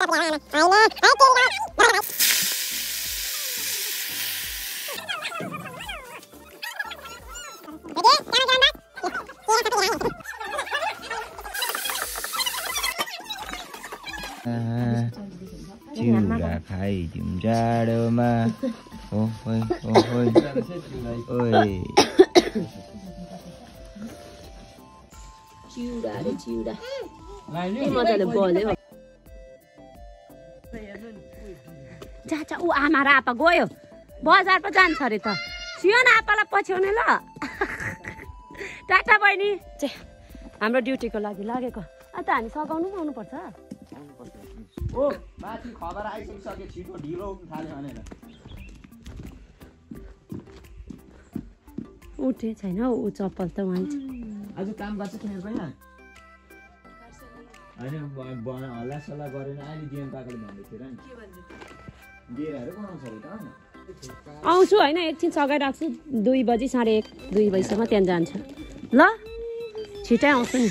chiều ra hay chừng ra đâu mà ôi ôi ôi ôi chiều đã đi chiều đã nhưng mà ta được gọi đấy mà जा जा ऊ आमा र आपा गयो। बजार पो जान्छ अरे त। सियो न आपालाई पछ्याउने ल। टाटा बहिनी। चाहिँ हाम्रो ड्युटीको लागि लागेको। अन्त हामी सघाउनु पनि आउनुपर्छ। ओ माथि खबर आइसकिसक्यो छिटो ढिलो हुन थाल्यो भनेर। उठे छैन हौ ऊ चप्पल त छ आज काम गर्छ तिमीहरू पनि? होइन हल्ला सल्लाह गरेन अहिले जीवन काकाले भन्दै थियो र नि। डेराहरू बनाउँछ अरे त होइन? आउँछु होइन एकछिन सघाइराख्छु। दुई बजी साढे एक दुई बजीसम्म त्यहाँ जान्छ। ल छिटै आउँछु नि।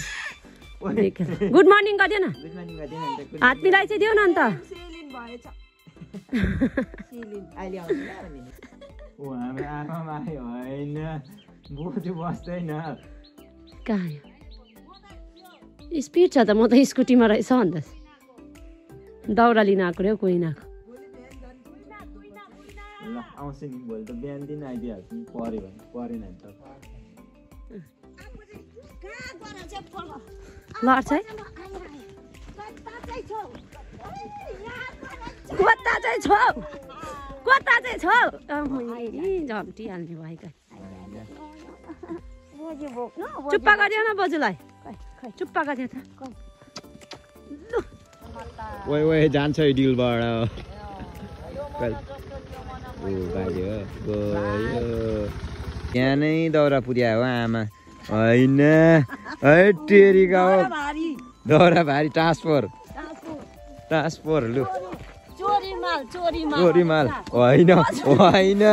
गुड मर्निङ गरिदियो न हात मिलाइ चाहिँ दिउ न अन्त होइन स्पिड छ त म त स्कुटीमा रहेछ अन्त। दाउरा लिन आएको रे हौ ल आउँछु नि भोलि त बिहान दिन आइदिइहाल्छु नि पऱ्यो भने परेन भने त। लड्छ है। कता चाहिँ छौ। कता चाहिँ छौ। झम्टिहाल्ने चुप्पा गरिदियो न बोजूलाई। चुप्पा गरिदियो त। ओइ ओइ जान्छ डिलबाट। ओ बाजे हो गयो। त्यहाँ नै दाउरा पुर्यायो आमा। होइन है टेरिका हो दाउरा भारी ट्रान्सफर। ट्रान्सफर। लु। चोरी माल चोरी चोरी माल। होइन होइन।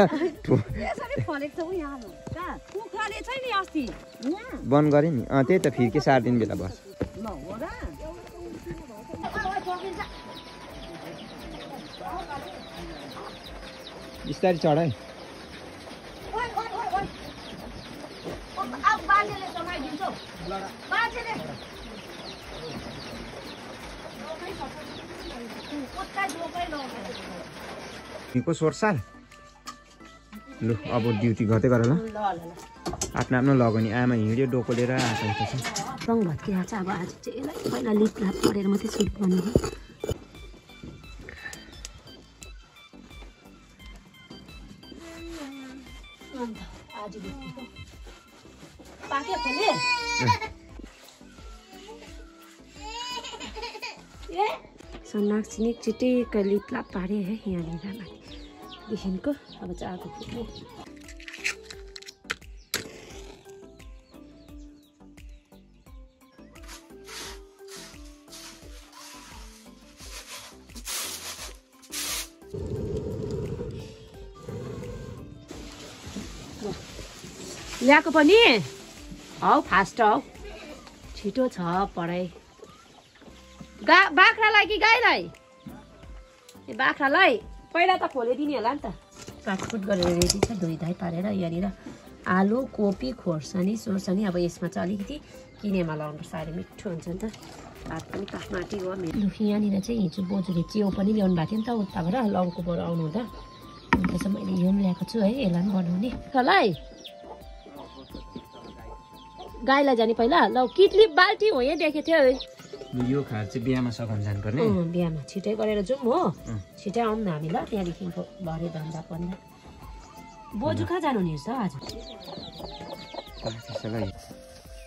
बन्द गरेँ नि। अँ त्यही त फिर्के सार्दिन बेला बस। बिस्तारै चढाइ को सोर्साल। लु अब ड्युटी गर्दै गर ल। आफ्नो आफ्नो लगाउने आमा हिँड्यो डोको लिएर आएको रङ भत्किरहेको छ अब आज चाहिँ यसलाई पहिला लिप लाप गरेर मात्रै सुट गर्ने छिनिक छिटिक्क लिप लाप पारे है यहाँनिर माथिदेखिको अब चाहिँ आगो ल्याएको पनि? हौ फास्ट हौ छिटो छ पढाइ। गा बाख्रालाई कि गाईलाई ए बाख्रालाई पहिला त खोलिदिने होला नि त। काटकुट गरेर रेडी छ धोइ धाइ पारेर यहाँनिर आलु कोपी खोर्सानी सोर्सानी अब यसमा चाहिँ अलिकति किनेमा लगाउनुपर्छ अहिले मिठो हुन्छ नि त। भात पनि पाकमाटी हो मेरो लु, यहाँनिर चाहिँ हिजो बोजूले च्याउ पनि ल्याउनु भएको थियो नि त उताबाट लङ्कोबाट आउनु हुँदा अन्त चाहिँ मैले यो पनि ल्याएको छु है यसलाई पनि बनाउने कसलाई गाईलाई जाने पहिला ल किटली बाल्टी हो यहाँ देखेको थियो है यो खाएर चाहिँ बिहामा सघाउनु जानुपर्ने बिहामा छिटै गरेर जाउँ हो। छिटै आउँ न हामी ल त्यहाँदेखिको भरे धन्दा पर्दा बोजू कहाँ जानु नि आज त्यसैलाई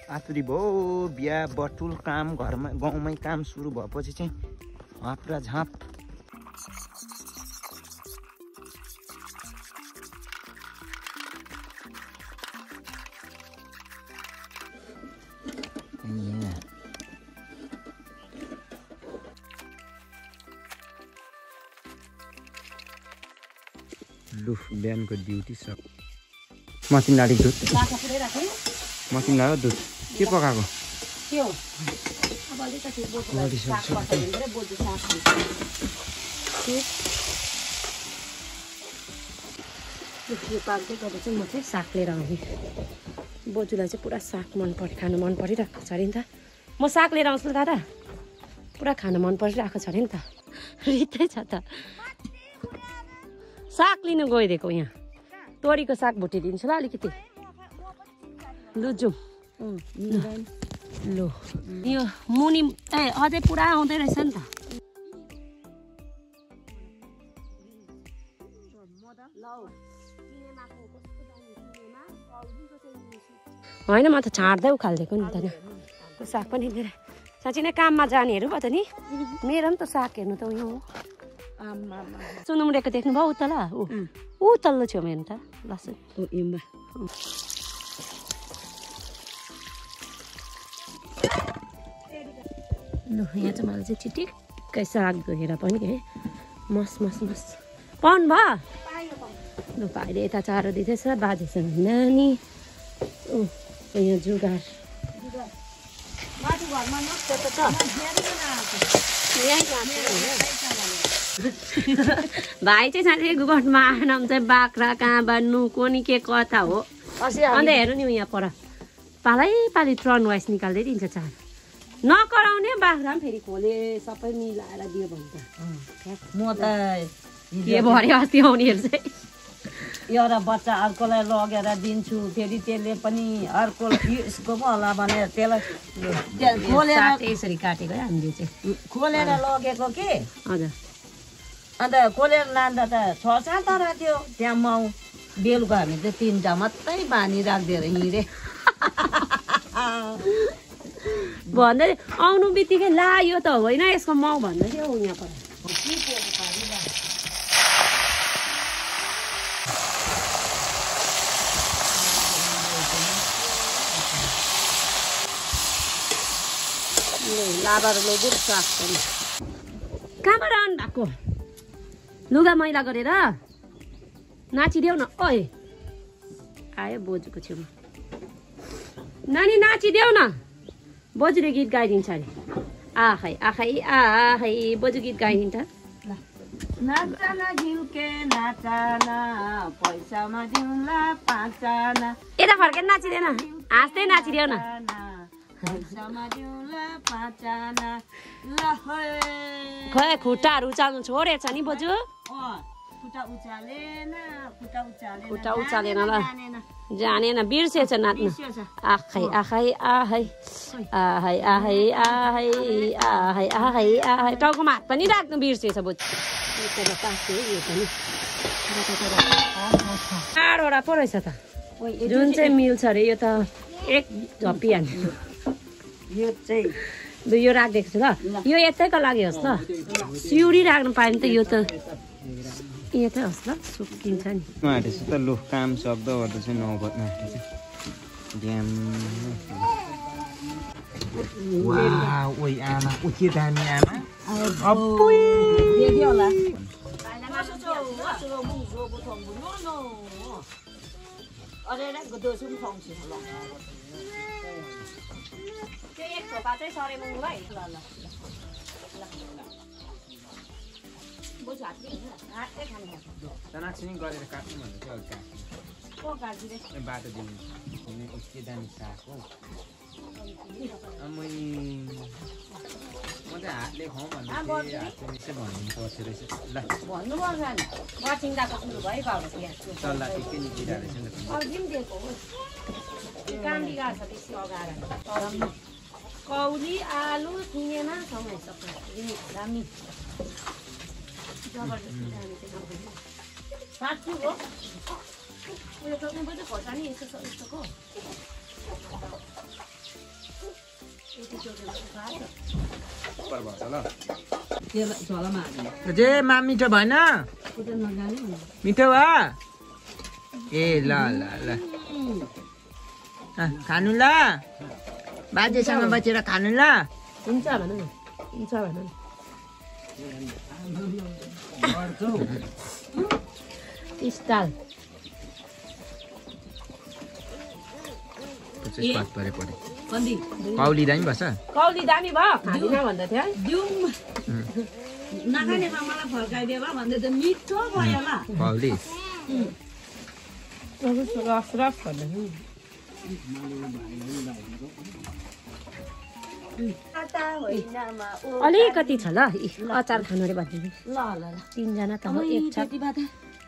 आतुरी भयो बिहा बटुल काम घरमा गाउँमै काम सुरु भएपछि चाहिँ हप्रा झाँप। यहाँ। लु बिहानको ड्युटी सक् मसिन लाडी दुध। मसिन लायो दुध। के पकाएको? पाक्दै गर्दा चाहिँ म चाहिँ साग लिएर आउने। बोजूलाई चाहिँ पुरा साग मन पऱ्यो खानु मन परिरहेको छ अरे नि त। म साग लिएर आउँछु दादा। पुरा खानु मन परिरहेको छ अरे नि त। रित्तै छ त। साग लिनु गइदिएको यहाँ। तोरीको साग भुटिदिन्छु ल अलिकति। लु जाउँ लु। यो मुनि ए अझै पुरा आउँदै रहेछ नि त। होइन म त छाड्दै उखालिदिएको नि त त्यो साग पनि लिएर साँच्ची नै काममा जानेहरू भयो त नि। मेरो पनि त साग हेर्नु त उयो हो। सुनुमुरेको देख्नुभयो उता ल ऊ ऊ तल्लो छेउमा हेर्नु त। लसुन लु यहाँ चाहिँ मलाई चाहिँ ठिकै साग धोएर पनि है मस मस मस। पाउनु भयो? लु भाइले यता चारो दिँदैछ बाजेसँग नानी। ऊ यहाँ जुगार। भाइ चाहिँ साँच्चै गुगटमा आएन चाहिँ बाख्रा कहाँ बान्नु कोनी के कता हो। अन्त हेर्नु नि यहाँ पर। पालै पाली ट्रन वाइस निकाल्दै दिन्छ चार। नकराउने बाख्रा पनि फेरि खोले सबै मिलाएर दियो भने त म त के भरे अस्ति आउनेहरू चाहिँ? एउटा बच्चा अर्कोलाई लगेर दिन्छु फेरि त्यसले पनि अर्को यसको पो होला भने त्यसलाई त्यो खोलेर यसरी काटेको है हामीले चाहिँ। खोलेर लगेको कि? हजुर। अन्त खोलेर लाँदा त छ सातवटा थियो त्यहाँ माउ बेलुका हामी चाहिँ तिनवटा मात्रै बानी राखिदिएर हिँडे। भन्दै आउनु बित्तिकै ला यो त होइन यसको माउ भन्दै थियो यहाँ पर कहाँबाट आउनु भएको लुगा मैला गरेर? नाचिदेऊ न ओए। आयो बोजूको छेउमा। नानी नाचिदेऊ न। बोजूले गीत गाइदिन्छ अरे आखै आखै आखै बोजू गीत गाइदिन्छ। यता फर्केर नाचिँदैन। हाँस्दै नाचिदेऊ न। खै खुट्टाहरू उचाल्नु छोडेछ नि बोजू खुट्टा उचालेन खुट्टा उचालेन खुट्टा उचालेन ल जानेन, बिर्सेछ नाच्नु। आखै आखै आहै आहै आहै आहै आहै आहै आहै टाउकोमा हात पनि राख्नु बिर्सेछ त पनि चारवटा पो रहेछ त जुन चाहिँ मिल्छ अरे यो त एक झप्पी हाल्नु यो चाहिँ यो राखिदिएको छु ल यो यतैको लागि होस् ल सिउरी राख्नु पायो भने त यो त यतै होस् ल सुकिन्छ नि। आँटेछ त लु काम सक्दो गर्दा चाहिँ नौ बज्न आँटेछ ड्याम ओइ आमा ऊ के दामी आमा। त्यो एक थोपा चाहिँ है ल ल। चनाचिनी गरेर काट्नु भन्दा चाहिँ अलिक काट्नु बाटो दिनु। दामी साग हो। आमै म चाहिँ हातले खाउँ भन्दा हातले भनिदिनु पर्थ्यो रहेछ। ल। भन्नु रहेछ नि त। अघि कौली आलु सँगै सबै दामी। जे मा मिठो भएन। मिठो भयो ए ल ल ल। खानु ल। बाजेसँग बसेर खानु ल। हुन्छ भन हुन्छ भन स्टाल पचास पात परे परे। कौली दामी बस्छ कौली दामी भयो। खाँदिन भन्दा थियो है दिउँ। नखानेमा मलाई फर्काइदियो ल भन्दै त मिठो भयो ल कौली रस रस भन्दा अलिकति छ ल अचार खानु अरे भनिदिनु ल ल ल। तिनजना त हो एक छ।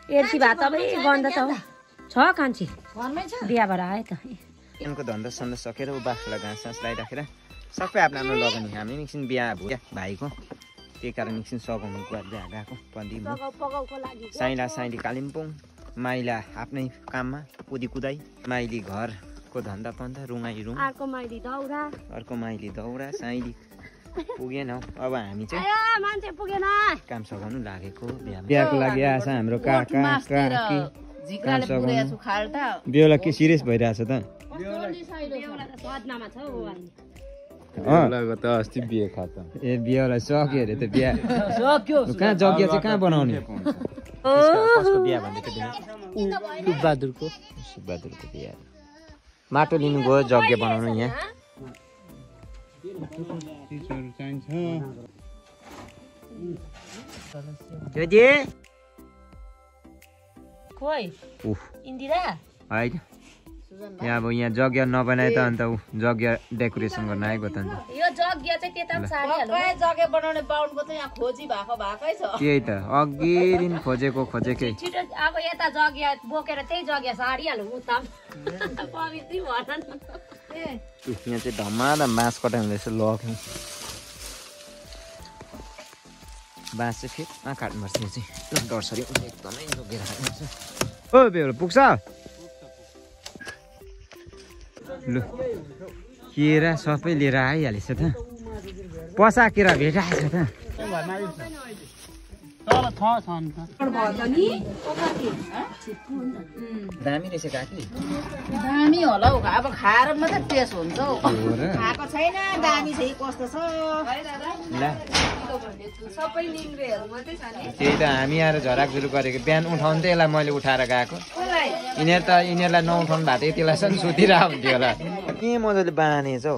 एर्सी भात तपाईँ गन्ध त हो। छ कान्छी? बिहाबाट आयो त। उनको धन्दा सन्दा सकेर ऊ बाख्रालाई घाँस सास लगाइराखेर सबै आफ्नो आफ्नो लगानी हामी एकछिन बिहा भयो क्या भाइको। त्यही कारण एकछिन सघाउनु गर्दै गएको पन्दी साइला साइली कालिम्पोङ। माइला आफ्नै काममा कुदी कुदाई माइली घरको धन्दा पन्दा रुङाई रुङ अर्को माइली दौरा। अर्को माइली दौरा साइली। पुगेन। अब हामी चाहिँ मान्छे पुगेन। काम सघाउनु लागेको बिहा बिहाको लागि आएछ हाम्रो काका काकी बेहुला के सिरियस भइरहेछ त? त अस्ति बिहे खाता ए बिहालाई सक्यो अरे त बिहा। सक्यो। कहाँ जग्गा चाहिँ कहाँ बनाउने? बिहा भन्दै थियो बहादुरको सुबहादुरको बिहा। माटो लिनु गयो जग्गा बनाउनु यहाँ। होइन। यहाँ अब यहाँ जग्गा नबनाए त अन्त जग्गा डेकोरेसन गर्न आएको त अन्त। यो जग्गा चाहिँ त्यता पनि सारिहाल्नु सबै जग्गा बनाउने बाहुनको चाहिँ यहाँ खोजी भएको भएकै छ। त्यही त अघि दिन खोजेको खोजेकै। छिटो अब यता जग्गा बोकेर त्यही जग्गा सारिहाल्नु उता। पवित्री भन न यहाँ चाहिँ धमाधम बाँस लग्नु बाँस चाहिँ फेदमा काट्नुपर्छ यो चाहिँ? डरसरी एकदमै जोगेर काट्नुपर्छ ओ बेहुला पुग्छ? लु केरा सबै लिएर आइहालेछ त। पसा केरा भेटाएछ त। दामी रहेछ काकी। दामी होला हौ अब खाएर मात्रै टेस्ट हुन्छ हौ। खाएको छैन दामी चाहिँ कस्तो छ? ला। सबै निङ्ग्रेहरू मात्रै छ नि त्यही त हामी आएर झराकझुरु गरेको बिहान उठाउनु त यसलाई मैले उठाएर गएको। यिनीहरू त यिनीहरूलाई नउठाउनु भएको थियो त्यसलाई सुतिरहेको हुन्थ्यो होला। के मजाले बाँधेछ हौ?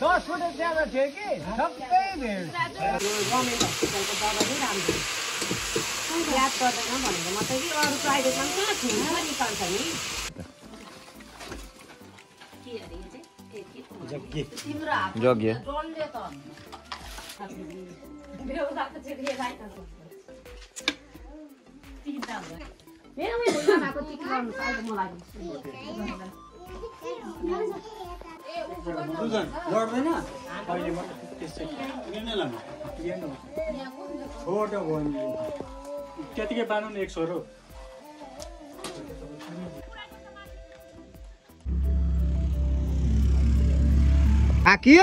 दस फुट ज्यादा थियो कि सबै भेड याद गर्दैन भनेर मात्रै कि अरू प्राइभेटमा पनि कहाँ छुनु निकाल्छ नि त? जग्गे त। मेरोमै भएको टिका गर्नु भयो नि त्यतिकै बाँध्नु नि एक छोरो आकी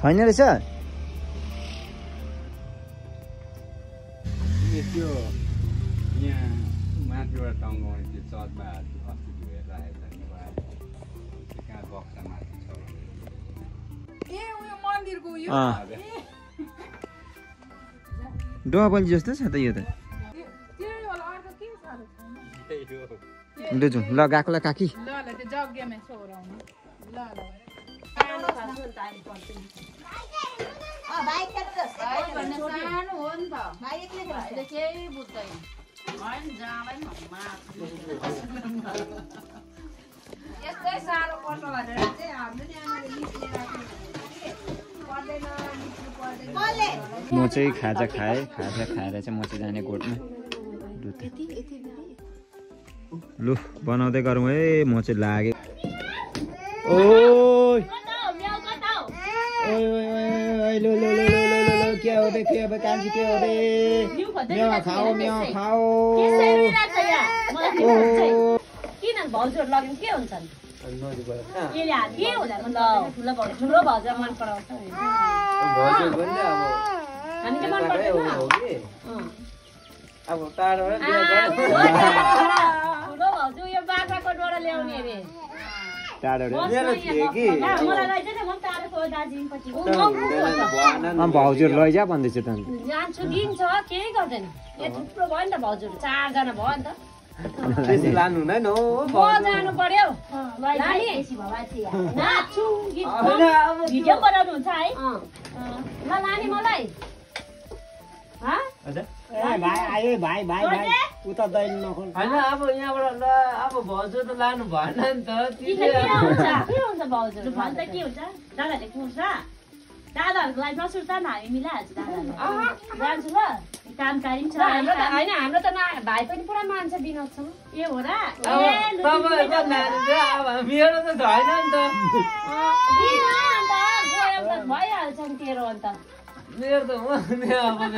छैन रहेछ? त्यो यहाँ माथिबाट टङ्गाउने त्यो चटमा डबल जस्तो छ त यो त। लु गएको ल काकी। सानो हो नि त अहिले केही बुझ्दैन होइन जाँदैन यस्तै साह्रो पर्छ भनेर चाहिँ हाम्रो म चाहिँ खाजा खाएँ। खाजा खाएर चाहिँ म चाहिँ जाने गोठमा। लु बनाउँदै गरौँ है। म चाहिँ लागेँ। लु के हो के हो कान्छी हो किन भाउजूहरू लग्यो? ठुलो भाउजू ठुलो भाउजू मन पराउँछ अब हामी मन पर्दैन टाढोबाट। ठुलो भाउजू यो ल्याउने अरे लैजा भन्दैछु त जान्छु दिन्छ केही गर्दैन। थुप्रो भयो नि त भाउजूहरू चारजना भयो नि त। लानु हुँदैन हो म भाउजू। जानु पर्यो? नाच्छु भिडियो बनाउनु हुन्छ है। ल लाने मलाई हँ? भाइ भाइ भाइ उता दैलो नखोल होइन अब यहाँबाट ल अब भाउजू त लानु भएन नि त के हुन्छ के हुन्छ भाउजूहरू भन्छ के हुन्छ दादाहरूले कुर्छ दादाहरूको लागि नसुर्त न हामी मिलाइहाल्छ दादाहरू जान्छु ल कामकारी पनि छ होइन हाम्रो त ना- भाइ पनि पुरा मान्छ विनोदसँग ए हो र? मेरो त छैन नि भइहाल्छ नि तेरो अन्त। मेरो त